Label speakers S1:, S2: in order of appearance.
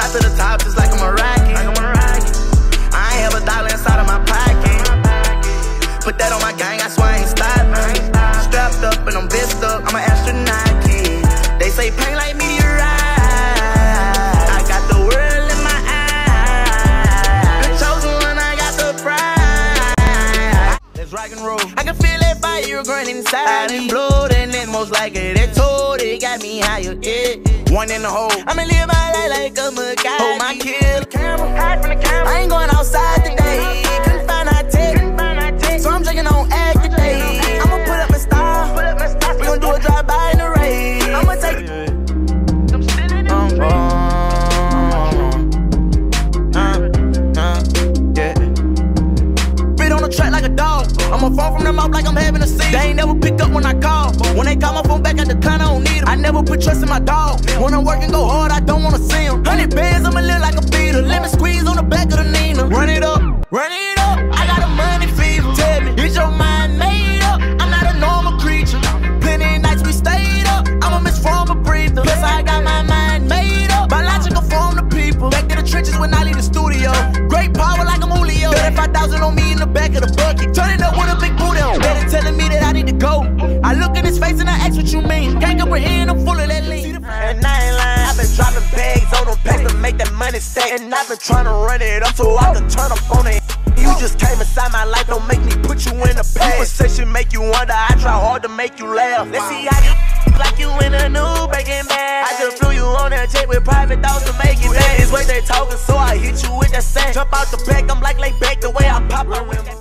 S1: Shot to the top just like I'm a rocket. Like I'm a rocket. I ain't have a dollar inside of my pocket. Put that on my gang, I swear I ain't stopping. Strapped up and I'm pissed up, I'm an astronaut kid. They say pain like meteorite. Rock and roll. I can feel that fire growing inside. I done blowed and it most likely. That told it got me higher. Yeah. One in the hole. I'ma live my life. I'ma fall from the mouth like I'm having a scene. They ain't never pick up when I call. When they call my phone back at the time, I don't need 'em. I never put trust in my dog. When I'm working, go hard, I don't wanna see 'em. Hundred bands, I'ma live like a beater. Lemon squeeze on the back of the Nina. Run it up, run it up. I got a money fever. Tell me, is your mind made up? I'm not a normal creature. Plenty nights we stayed up. I'm a misformer breather. Plus I got my mind made up. Biological form to people. Back to the trenches when I leave the studio. Great power like I'm Julio. 35,000 on me what you mean. Can't comprehend, I'm full of that lean.
S2: And I ain't lying, I've been dropping bags on them packs to make that money stack. And I've been trying to run it up so I can turn up on it. You just came inside my life, don't make me put you in the past. Conversation make you wonder, I try hard to make you laugh. Let's see how you like you in a new breaking bad. I just flew you on that jet with private thoughts to make it bad. This way they talking, so I hit you with that sand. Jump out the back, I'm like lay back the way I pop my whip.